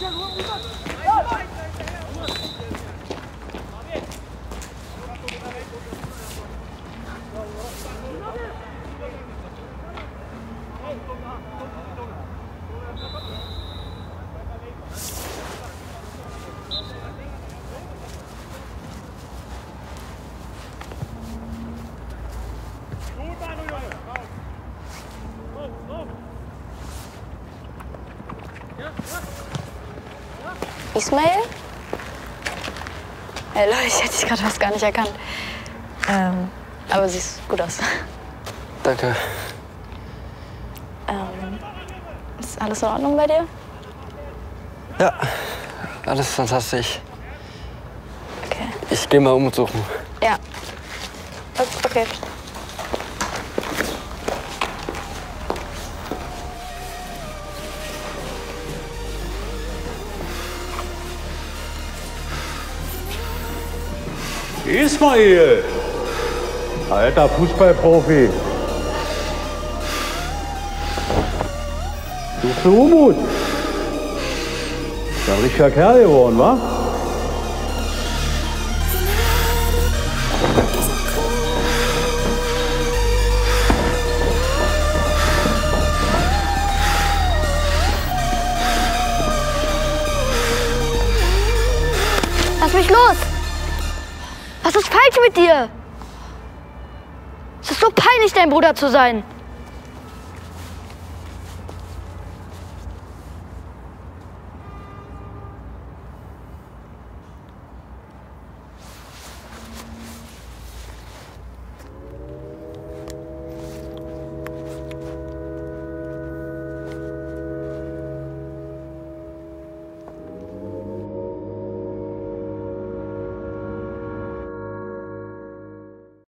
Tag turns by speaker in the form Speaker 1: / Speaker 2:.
Speaker 1: Gel ulan ulan. Ismail? Hey Leute, ich hätte dich gerade fast gar nicht erkannt. Ähm, aber siehst gut aus.
Speaker 2: Danke.
Speaker 1: Ähm, ist alles in Ordnung bei dir?
Speaker 2: Ja, alles fantastisch.
Speaker 1: Okay.
Speaker 2: Ich gehe mal umsuchen.
Speaker 1: Ja. Okay.
Speaker 3: Ismail! Alter Fußballprofi. Du Umut? Ist ein richtiger Kerl geworden, wa?
Speaker 4: Lass mich los! Was ist falsch mit dir? Es ist so peinlich, dein Bruder zu sein.